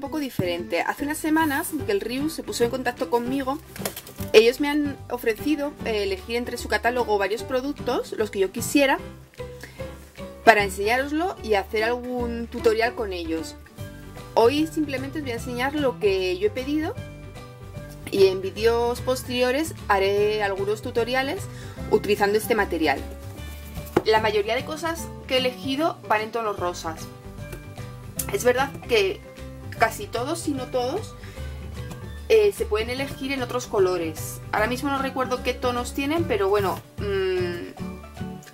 un poco diferente. Hace unas semanas el Ryu se puso en contacto conmigo. Ellos me han ofrecido eh, elegir entre su catálogo varios productos, los que yo quisiera, para enseñároslo y hacer algún tutorial con ellos. Hoy simplemente os voy a enseñar lo que yo he pedido y en vídeos posteriores haré algunos tutoriales utilizando este material. La mayoría de cosas que he elegido van en tonos rosas. Es verdad que casi todos, si no todos, eh, se pueden elegir en otros colores. Ahora mismo no recuerdo qué tonos tienen, pero bueno, mmm,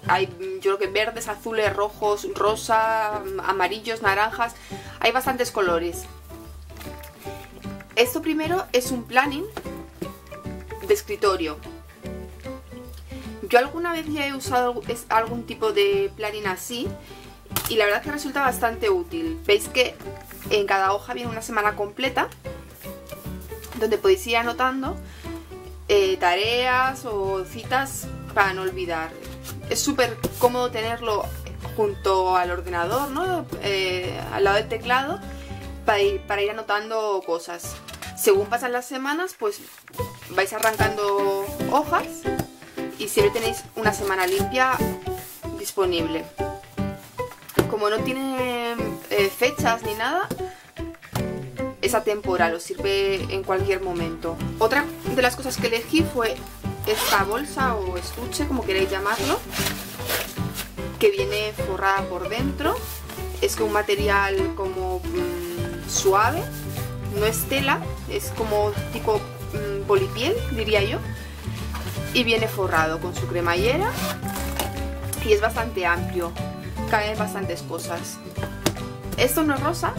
hay yo creo que verdes, azules, rojos, rosa, amarillos, naranjas, hay bastantes colores. Esto primero es un planning de escritorio. Yo alguna vez ya he usado algún tipo de planning así y la verdad que resulta bastante útil. Veis que en cada hoja viene una semana completa donde podéis ir anotando eh, tareas o citas para no olvidar. Es súper cómodo tenerlo junto al ordenador, ¿no? Eh, al lado del teclado para ir, para ir anotando cosas. Según pasan las semanas, pues vais arrancando hojas y siempre tenéis una semana limpia disponible. Como no tiene eh, fechas ni nada, es atemporal, os sirve en cualquier momento. Otra de las cosas que elegí fue esta bolsa o estuche, como queréis llamarlo, que viene forrada por dentro. Es un material como mm, suave, no es tela, es como tipo mm, polipiel, diría yo y viene forrado con su cremallera y es bastante amplio, caen bastantes cosas. Esto no es rosa.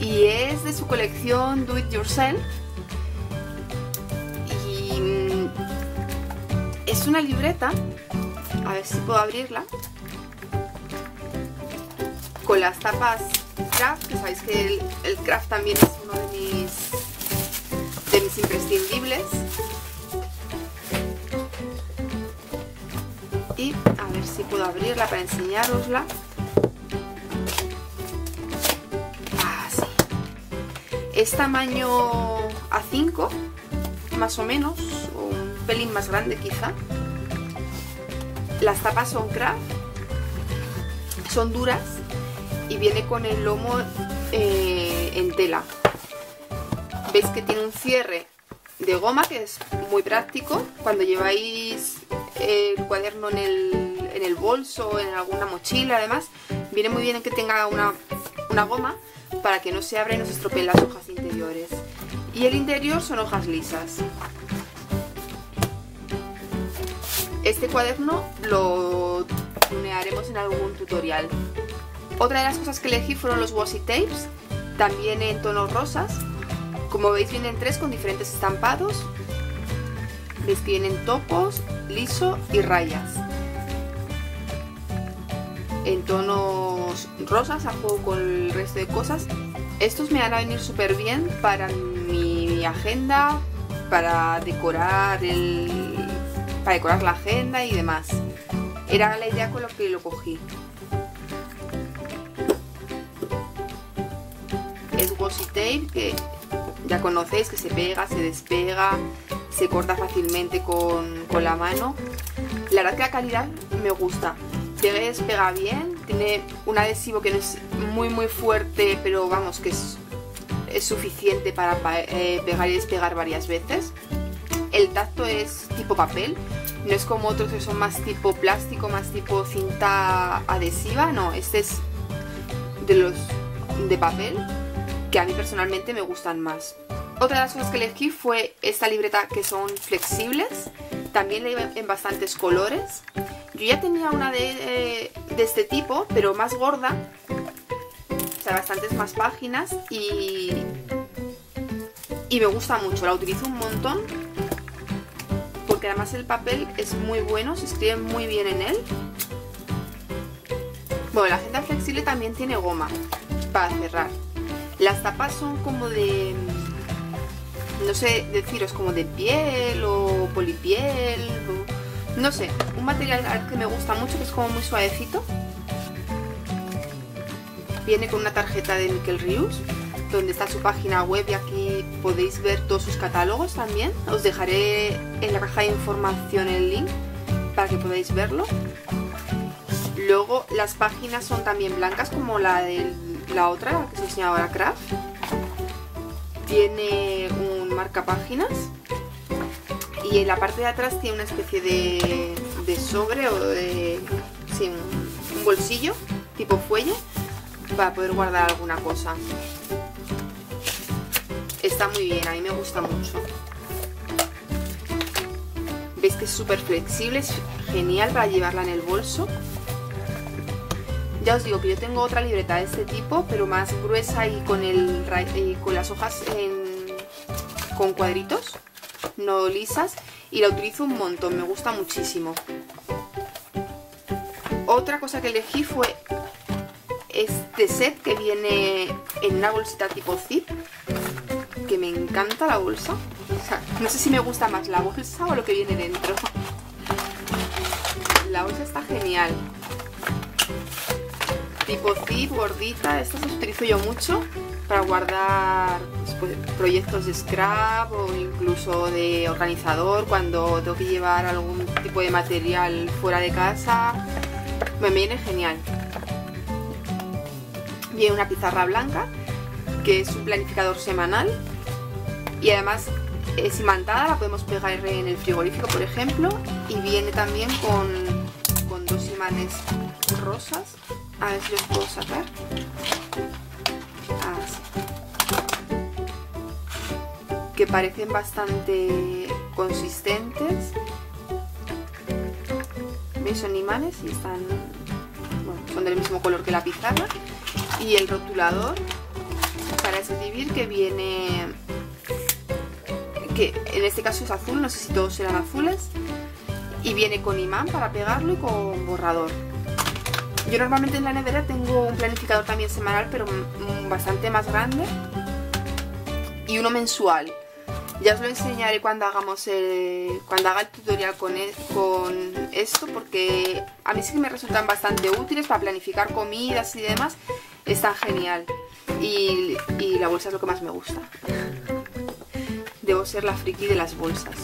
Y es de su colección Do It Yourself. Y mm, es una libreta, a ver si puedo abrirla, con las tapas craft, que sabéis que el, el craft también es uno de mis, de mis imprescindibles. A ver si puedo abrirla para enseñarosla es tamaño A5 más o menos o un pelín más grande quizá. Las tapas son craft son duras y viene con el lomo eh, en tela. Veis que tiene un cierre de goma que es muy práctico. Cuando lleváis el cuaderno en el, en el bolso, en alguna mochila además, viene muy bien que tenga una, una goma para que no se abra y no se estropeen las hojas interiores. Y el interior son hojas lisas. Este cuaderno lo tunearemos en algún tutorial. Otra de las cosas que elegí fueron los washi tapes, también en tonos rosas. Como veis vienen tres con diferentes estampados Veis que vienen topos, liso y rayas. En tonos rosas a juego con el resto de cosas. Estos me van a venir súper bien para mi agenda, para decorar el. para decorar la agenda y demás. Era la idea con lo que lo cogí. Es washi tape que ya conocéis que se pega, se despega, se corta fácilmente con, la mano. La verdad que la calidad me gusta. Despega bien, tiene un adhesivo que no es muy muy fuerte, pero vamos que es, es suficiente para eh, pegar y despegar varias veces. El tacto es tipo papel, no es como otros que son más tipo plástico, más tipo cinta adhesiva, no, este es de los de papel que a mí personalmente me gustan más. Otra de las cosas que elegí fue esta libreta que son flexibles, también en bastantes colores. Yo ya tenía una de, de este tipo, pero más gorda, o sea, bastantes más páginas y, y me gusta mucho, la utilizo un montón porque además el papel es muy bueno, se escribe muy bien en él. Bueno, la agenda flexible también tiene goma para cerrar. Las tapas son como de no sé deciros como de piel o polipiel no sé, un material que me gusta mucho que es como muy suavecito viene con una tarjeta de Nickel Rius donde está su página web y aquí podéis ver todos sus catálogos también. Os dejaré en la caja de información el link para que podáis verlo. Luego las páginas son también blancas como la de la otra, que se llama ahora Craft. Tiene un marca páginas y en la parte de atrás tiene una especie de, sobre o de un bolsillo tipo fuelle para poder guardar alguna cosa. Está muy bien, a mí me gusta mucho. Veis que es súper flexible, es genial para llevarla en el bolso. Ya os digo que yo tengo otra libreta de este tipo, pero más gruesa y con, el, con las hojas con cuadritos, no lisas, y la utilizo un montón, me gusta muchísimo. Otra cosa que elegí fue este set que viene en una bolsita tipo zip, que me encanta la bolsa. no sé si me gusta más la bolsa o lo que viene dentro. La bolsa está genial. Tipo zip, gordita. Estas las utilizo yo mucho para guardar pues, proyectos de scrap o incluso de organizador cuando tengo que llevar algún tipo de material fuera de casa. Me viene genial. Viene una pizarra blanca que es un planificador semanal y además es imantada, la podemos pegar en el frigorífico por ejemplo y viene también con, dos imanes rosas a ver si los puedo sacar que parecen bastante consistentes. Son imanes y están son del mismo color que la pizarra. Y el rotulador para escribir que viene que en este caso es azul, no sé si todos serán azules. Y viene con imán para pegarlo y con borrador. Yo normalmente en la nevera tengo un planificador también semanal pero bastante más grande. Y uno mensual ya os lo enseñaré cuando hagamos el, cuando haga el tutorial con, e, con esto porque a mí sí que me resultan bastante útiles para planificar comidas y demás. Está genial. Y, y la bolsa es lo que más me gusta. Debo ser la friki de las bolsas.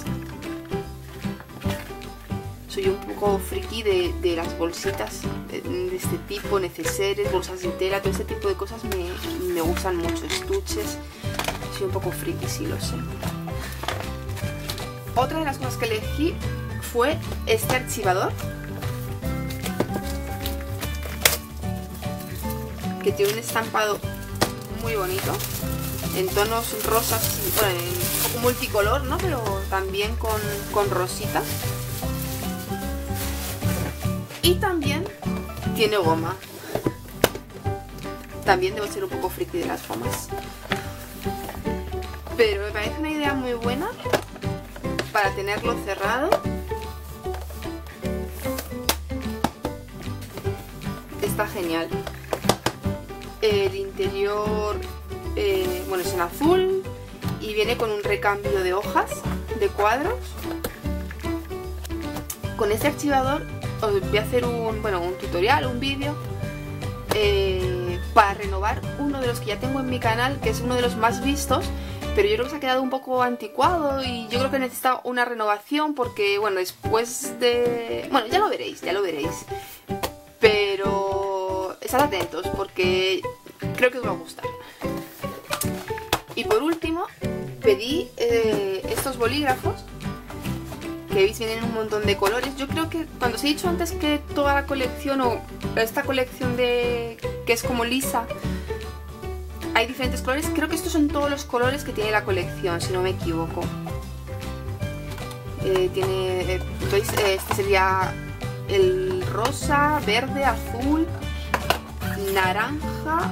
Soy un poco friki de, de las bolsitas de, este tipo, neceseres, bolsas de tela, todo este tipo de cosas me, me gustan mucho, estuches. Soy un poco friki, sí lo sé. Otra de las cosas que elegí fue este archivador. Que tiene un estampado muy bonito. En tonos rosas, bueno, un poco multicolor, ¿no? Pero también con, con rosita. Y también tiene goma. También debo ser un poco friki de las gomas. Pero me parece una idea muy buena para tenerlo cerrado. Está genial. El interior, eh, bueno, es en azul y viene con un recambio de hojas, de cuadros. Con este archivador os voy a hacer un, bueno, un tutorial, un vídeo eh, para renovar uno de los que ya tengo en mi canal, que es uno de los más vistos, pero yo creo que se ha quedado un poco anticuado y yo creo que necesita una renovación porque, bueno, después de... Bueno, ya lo veréis, ya lo veréis. Pero estad atentos porque creo que os va a gustar. Y por último, pedí eh, estos bolígrafos que veis vienen un montón de colores. Yo creo que cuando os he dicho antes que toda la colección o esta colección de que es como lisa hay diferentes colores. Creo que estos son todos los colores que tiene la colección, si no me equivoco. Eh, tiene, eh. Eh, este sería el rosa, verde, azul, naranja,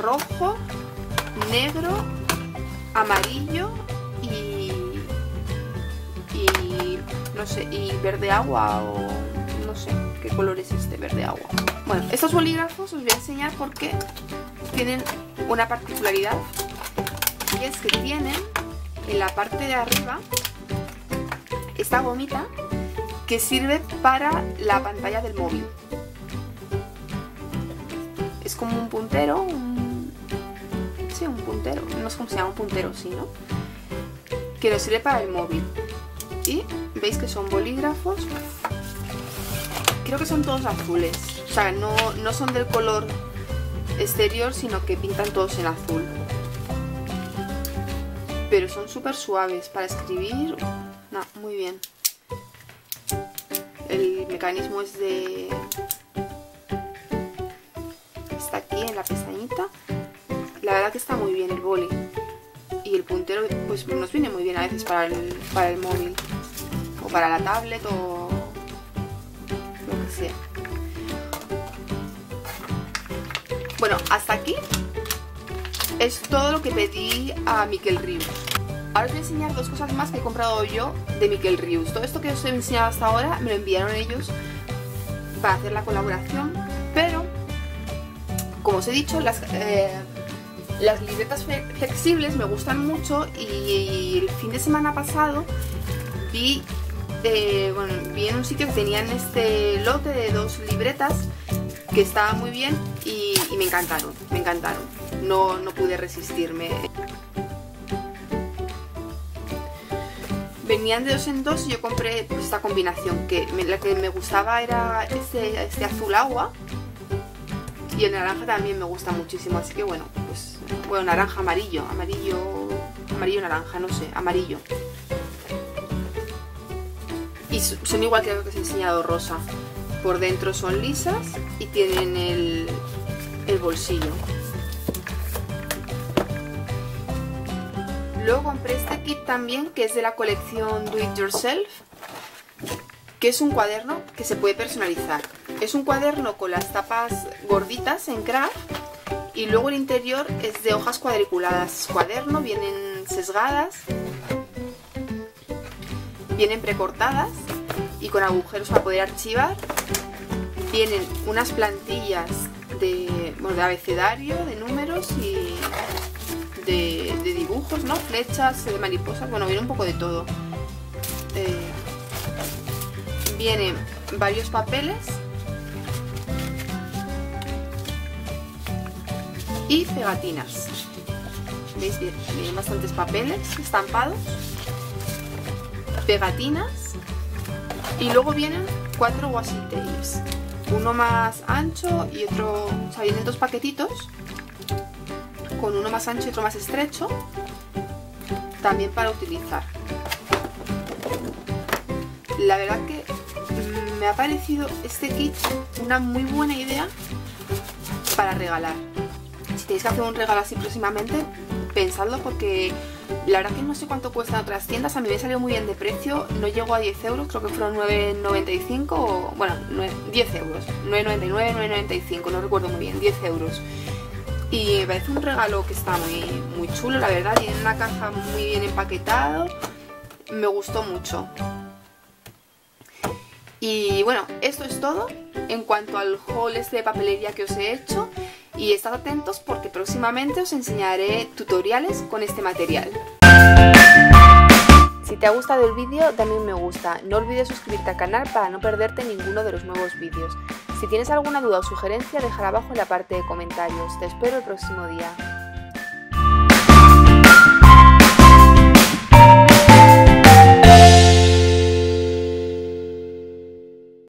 rojo, negro, amarillo y, y no sé, y verde agua o no sé qué color es este verde agua. Bueno, estos bolígrafos os voy a enseñar porque tienen una particularidad y es que tienen en la parte de arriba esta gomita que sirve para la pantalla del móvil. Es como un puntero, sí, un puntero, no sé cómo se llama, un puntero, sí, ¿no? Que nos sirve para el móvil. Y veis que son bolígrafos. Creo que son todos azules. O sea, no, no son del color exterior, sino que pintan todos en azul. Pero son súper suaves para escribir. No, muy bien. El mecanismo es de... Está aquí en la pestañita. La verdad que está muy bien el boli. Y el puntero pues nos viene muy bien a veces para el, para el móvil. O para la tablet o Bueno, hasta aquí es todo lo que pedí a Miquel Rius. Ahora os voy a enseñar dos cosas más que he comprado yo de Miquel Rius. Todo esto que os he enseñado hasta ahora me lo enviaron ellos para hacer la colaboración, pero como os he dicho, las, eh, las libretas flexibles me gustan mucho y el fin de semana pasado vi, eh, bueno, vi en un sitio que tenían este lote de dos libretas que estaban muy bien y, me encantaron, me encantaron. No, no pude resistirme. Venían de dos en dos y yo compré esta combinación, que la que me gustaba era este, este azul agua y el naranja también me gusta muchísimo, así que bueno, pues bueno, naranja, amarillo, amarillo, amarillo, naranja, no sé, amarillo. Y son igual que lo que os he enseñado rosa. Por dentro son lisas tienen el, bolsillo. Luego compré este kit también que es de la colección Do It Yourself que es un cuaderno que se puede personalizar. Es un cuaderno con las tapas gorditas en craft y luego el interior es de hojas cuadriculadas. Cuaderno, vienen sesgadas, vienen precortadas y con agujeros para poder archivar. Vienen unas plantillas de, de abecedario, de números y de, dibujos, ¿no? Flechas, de mariposas, bueno, viene un poco de todo. Eh, vienen varios papeles y pegatinas. ¿Veis? Vienen bastantes papeles estampados, pegatinas y luego vienen cuatro washi tapes. Uno más ancho y otro... O sea, vienen dos paquetitos con uno más ancho y otro más estrecho también para utilizar. La verdad que mm, me ha parecido este kit una muy buena idea para regalar. Si tenéis que hacer un regalo así próximamente, pensadlo porque la verdad que no sé cuánto cuesta otras tiendas, a mí me salió muy bien de precio, no llegó a 10 euros, creo que fueron 9,95 o... bueno, 10 euros, 9,99, 9,95, no recuerdo muy bien, 10 euros. Y me parece un regalo que está muy, muy chulo, la verdad, tiene una caja muy bien empaquetado, me gustó mucho. Y bueno, esto es todo en cuanto al haul este de papelería que os he hecho y estad atentos porque próximamente os enseñaré tutoriales con este material. Si te ha gustado el vídeo, dame un me gusta. No olvides suscribirte al canal para no perderte ninguno de los nuevos vídeos. Si tienes alguna duda o sugerencia, déjala abajo en la parte de comentarios. Te espero el próximo día.